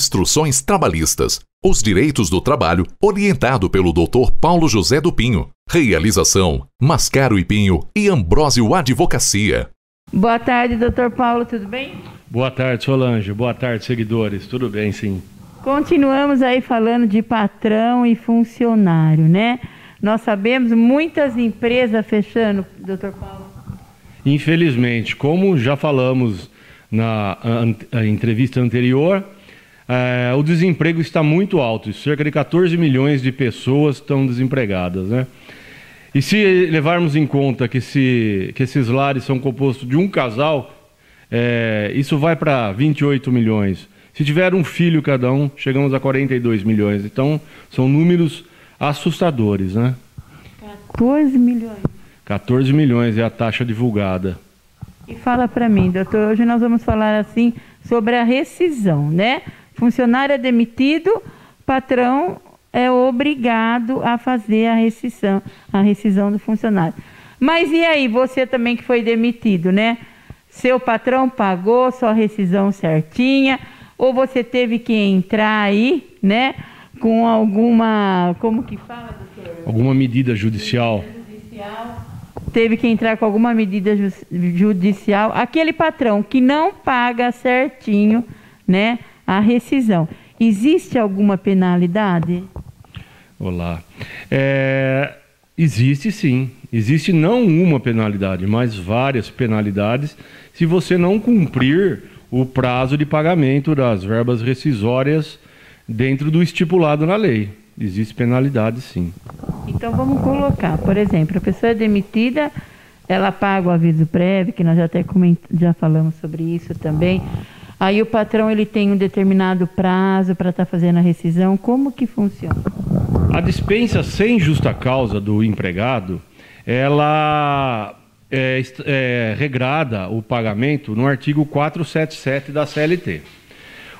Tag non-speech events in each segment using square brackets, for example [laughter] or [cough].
Instruções Trabalhistas. Os direitos do trabalho, orientado pelo Dr. Paulo José do Pinho. Realização: Mascaro e Pinho e Ambrósio Advocacia. Boa tarde, doutor Paulo, tudo bem? Boa tarde, Solange. Boa tarde, seguidores. Tudo bem, sim. Continuamos aí falando de patrão e funcionário, né? Nós sabemos muitas empresas fechando, doutor Paulo. Infelizmente, como já falamos na entrevista anterior, é, o desemprego está muito alto. Cerca de 14 milhões de pessoas estão desempregadas, né? E se levarmos em conta que, se, que esses lares são compostos de um casal, é, isso vai para 28 milhões. Se tiver um filho cada um, chegamos a 42 milhões. Então, são números assustadores, né? 14 milhões. 14 milhões é a taxa divulgada. E fala para mim, doutor, hoje nós vamos falar assim sobre a rescisão, né? Funcionário é demitido, patrão é obrigado a fazer a rescisão, a rescisão do funcionário. Mas e aí, você também que foi demitido, né? Seu patrão pagou sua rescisão certinha, ou você teve que entrar aí, né? Com alguma. Como que fala, doutor? Alguma medida judicial. Medida judicial teve que entrar com alguma medida judicial, aquele patrão que não paga certinho, né, a rescisão. Existe alguma penalidade? Olá. É, existe sim. Existe não uma penalidade, mas várias penalidades se você não cumprir o prazo de pagamento das verbas rescisórias dentro do estipulado na lei. Existe penalidade sim. Então vamos colocar, por exemplo, a pessoa é demitida, ela paga o aviso prévio, que nós já até coment... já falamos sobre isso também. Aí o patrão ele tem um determinado prazo para estar tá fazendo a rescisão. Como que funciona? A dispensa sem justa causa do empregado, ela é, é regrada o pagamento no artigo 477 da CLT.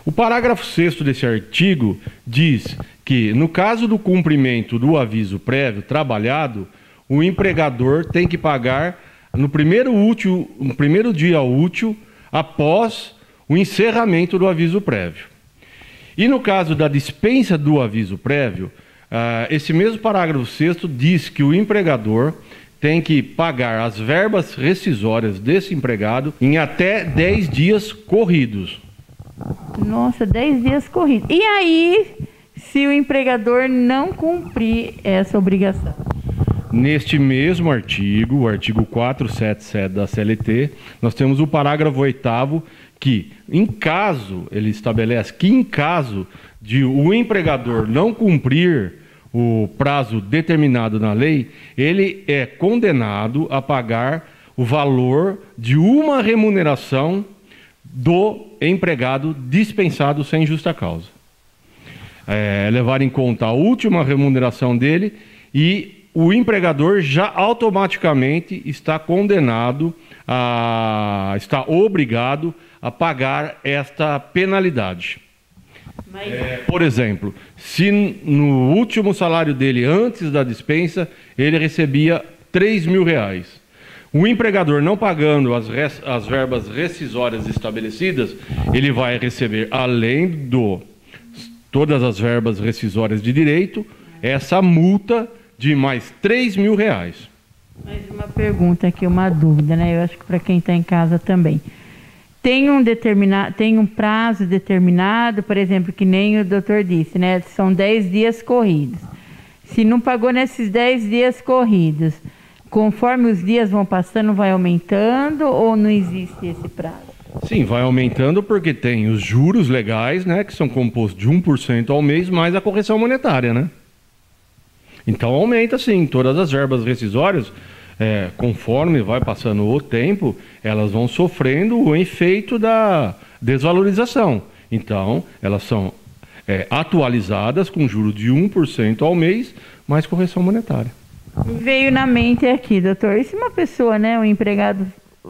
O parágrafo 6 desse artigo diz que, no caso do cumprimento do aviso prévio trabalhado, o empregador tem que pagar no primeiro, útil, no primeiro dia útil após o encerramento do aviso prévio. E no caso da dispensa do aviso prévio, uh, esse mesmo parágrafo 6 diz que o empregador tem que pagar as verbas rescisórias desse empregado em até 10 dias corridos. Nossa, 10 dias corridos. E aí, se o empregador não cumprir essa obrigação? Neste mesmo artigo, o artigo 477 da CLT, nós temos o parágrafo 8 que, em caso, ele estabelece que em caso de o empregador não cumprir o prazo determinado na lei, ele é condenado a pagar o valor de uma remuneração do empregado dispensado sem justa causa. É, levar em conta a última remuneração dele e o empregador já automaticamente está condenado a está obrigado a pagar esta penalidade. É, por exemplo, se no último salário dele, antes da dispensa, ele recebia 3 mil reais o empregador não pagando as, res, as verbas rescisórias estabelecidas, ele vai receber, além do todas as verbas rescisórias de direito, essa multa de mais 3 mil reais. Mais uma pergunta aqui, uma dúvida, né? Eu acho que para quem está em casa também. Tem um, determinado, tem um prazo determinado, por exemplo, que nem o doutor disse, né? São 10 dias corridos. Se não pagou nesses 10 dias corridos, Conforme os dias vão passando, vai aumentando ou não existe esse prazo? Sim, vai aumentando porque tem os juros legais, né, que são compostos de 1% ao mês, mais a correção monetária, né? Então aumenta sim, todas as verbas rescisórias, é, conforme vai passando o tempo, elas vão sofrendo o efeito da desvalorização. Então, elas são é, atualizadas com juros de 1% ao mês, mais correção monetária. Veio na mente aqui, doutor. E se uma pessoa, né, o empregado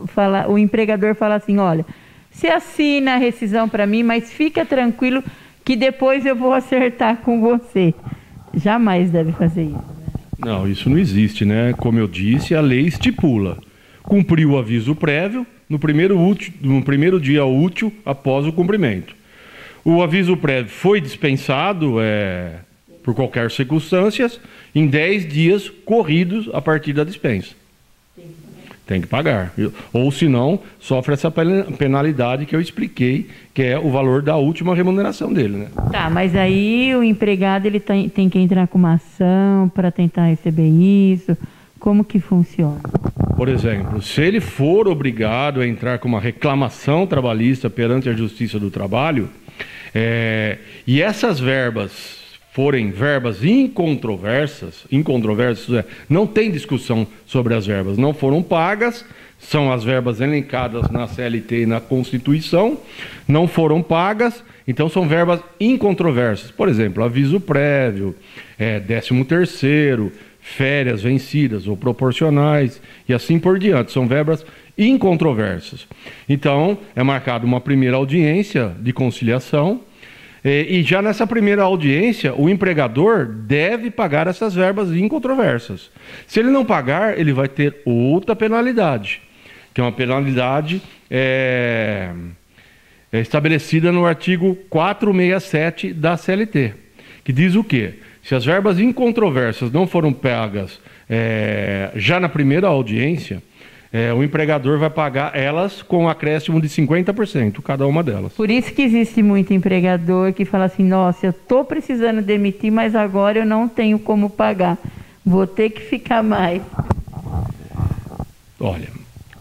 fala, o empregador fala assim, olha, você assina a rescisão para mim, mas fica tranquilo que depois eu vou acertar com você. Jamais deve fazer isso. Não, isso não existe, né? Como eu disse, a lei estipula. Cumpriu o aviso prévio no primeiro, útil, no primeiro dia útil após o cumprimento. O aviso prévio foi dispensado é, por qualquer circunstância em 10 dias corridos a partir da dispensa. Tem que pagar. Ou se não, sofre essa penalidade que eu expliquei, que é o valor da última remuneração dele. Né? Tá, mas aí o empregado ele tem, tem que entrar com uma ação para tentar receber isso. Como que funciona? Por exemplo, se ele for obrigado a entrar com uma reclamação trabalhista perante a Justiça do Trabalho, é, e essas verbas forem verbas incontroversas, incontroversas, é, não tem discussão sobre as verbas, não foram pagas, são as verbas elencadas na CLT e na Constituição, não foram pagas, então são verbas incontroversas. Por exemplo, aviso prévio, é, décimo terceiro, férias vencidas ou proporcionais e assim por diante. São verbas incontroversas. Então, é marcada uma primeira audiência de conciliação e já nessa primeira audiência, o empregador deve pagar essas verbas incontroversas. Se ele não pagar, ele vai ter outra penalidade, que é uma penalidade é, é estabelecida no artigo 467 da CLT, que diz o quê? Se as verbas incontroversas não foram pagas é, já na primeira audiência, é, o empregador vai pagar elas com um acréscimo de 50%, cada uma delas. Por isso que existe muito empregador que fala assim: nossa, eu estou precisando demitir, mas agora eu não tenho como pagar. Vou ter que ficar mais. Olha,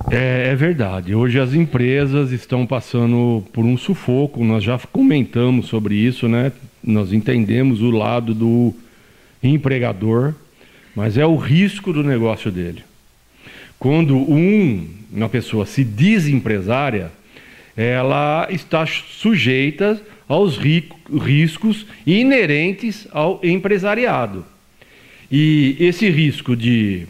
é, é, verdade. Hoje as empresas estão passando por um sufoco. Nós já comentamos sobre isso, né? Nós entendemos o lado do empregador, mas é o risco do negócio dele. Quando um, uma pessoa se diz empresária, ela está sujeita aos riscos inerentes ao empresariado. E esse risco de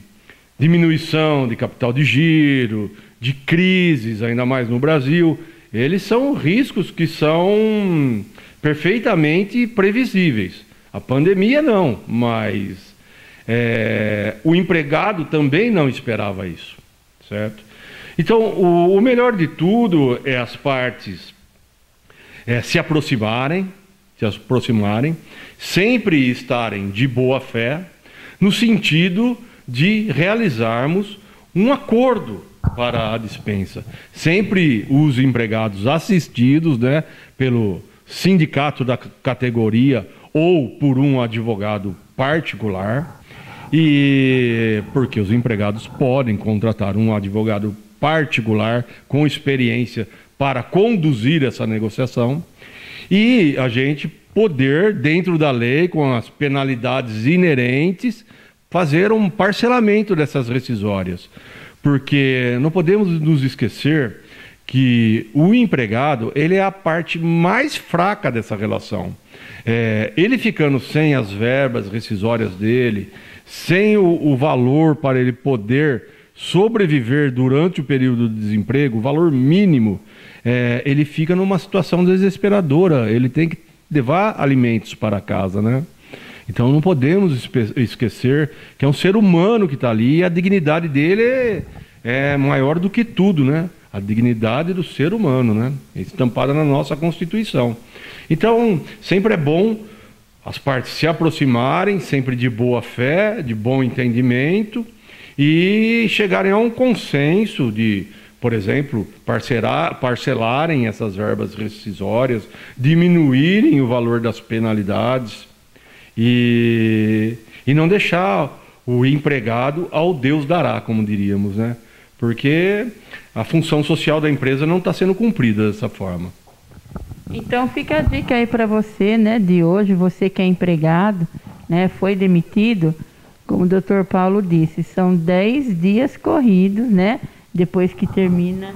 diminuição de capital de giro, de crises, ainda mais no Brasil, eles são riscos que são perfeitamente previsíveis. A pandemia não, mas é, o empregado também não esperava isso, certo? Então, o, o melhor de tudo é as partes é, se aproximarem, se aproximarem, sempre estarem de boa fé, no sentido de realizarmos um acordo para a dispensa. Sempre os empregados assistidos né, pelo sindicato da categoria ou por um advogado particular e porque os empregados podem contratar um advogado particular com experiência para conduzir essa negociação e a gente poder, dentro da lei, com as penalidades inerentes, fazer um parcelamento dessas rescisórias. Porque não podemos nos esquecer que o empregado ele é a parte mais fraca dessa relação. É, ele ficando sem as verbas rescisórias dele, sem o, o valor para ele poder sobreviver durante o período de desemprego, o valor mínimo, é, ele fica numa situação desesperadora. Ele tem que levar alimentos para casa, né? Então não podemos esquecer que é um ser humano que está ali e a dignidade dele é, é, maior do que tudo, né? A dignidade do ser humano, né? Estampada na nossa Constituição. Então sempre é bom as partes se aproximarem, sempre de boa fé, de bom entendimento, e chegarem a um consenso de, por exemplo, parcelar, parcelarem essas verbas rescisórias, diminuírem o valor das penalidades e, e não deixar o empregado ao Deus dará, como diríamos, né? Porque a função social da empresa não está sendo cumprida dessa forma. Então fica a dica aí para você, né, de hoje, você que é empregado, né, foi demitido, como o doutor Paulo disse, são 10 dias corridos, né, depois que termina.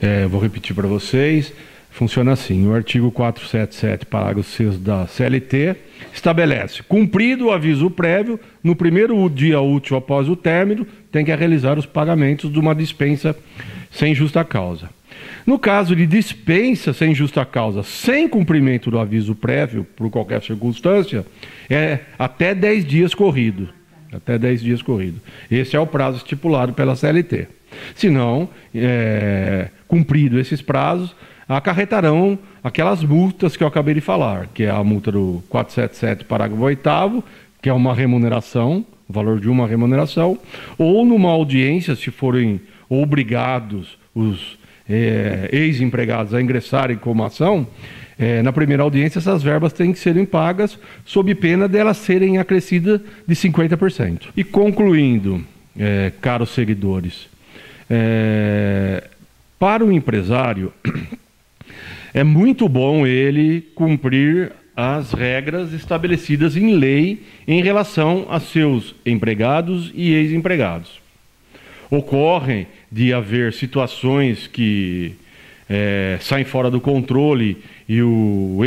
É, vou repetir para vocês. Funciona assim: o artigo 477, parágrafo 6 da CLT, estabelece: cumprido o aviso prévio, no primeiro dia útil após o término, tem que realizar os pagamentos de uma dispensa sem justa causa. No caso de dispensa sem justa causa, sem cumprimento do aviso prévio, por qualquer circunstância, é até 10 dias corrido. Até 10 dias corrido. Esse é o prazo estipulado pela CLT. Se não, é, cumprido esses prazos, acarretarão aquelas multas que eu acabei de falar, que é a multa do 477, parágrafo 8 que é uma remuneração, o valor de uma remuneração, ou numa audiência, se forem obrigados os é, ex-empregados a ingressarem como ação, é, na primeira audiência essas verbas têm que serem pagas sob pena delas serem acrescidas de 50%. E concluindo, é, caros seguidores, é, para o empresário [clears throat] é muito bom ele cumprir as regras estabelecidas em lei em relação a seus empregados e ex-empregados. Ocorrem de haver situações que é, saem fora do controle e o,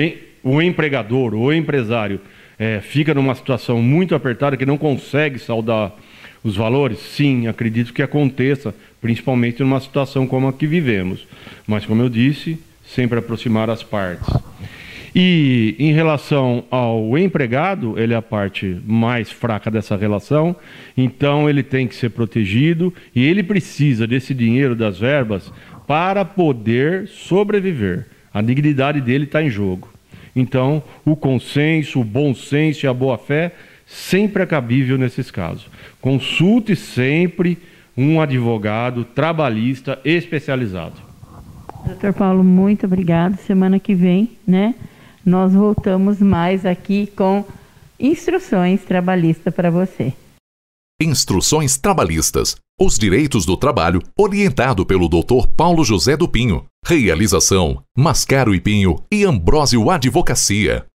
o empregador, o empresário, é, fica numa situação muito apertada que não consegue saldar os valores? Sim, acredito que aconteça, principalmente numa situação como a que vivemos. Mas, como eu disse, sempre aproximar as partes. E em relação ao empregado, ele é a parte mais fraca dessa relação, então ele tem que ser protegido e ele precisa desse dinheiro, das verbas, para poder sobreviver. A dignidade dele está em jogo. Então, o consenso, o bom senso e a boa fé sempre é cabível nesses casos. Consulte sempre um advogado trabalhista especializado. Doutor Paulo, muito obrigado. Semana que vem, né? Nós voltamos mais aqui com instruções trabalhistas para você. Instruções trabalhistas. Os direitos do trabalho, orientado pelo Dr. Paulo José do Pinho. Realização: Mascaro e Pinho e Ambrósio Advocacia.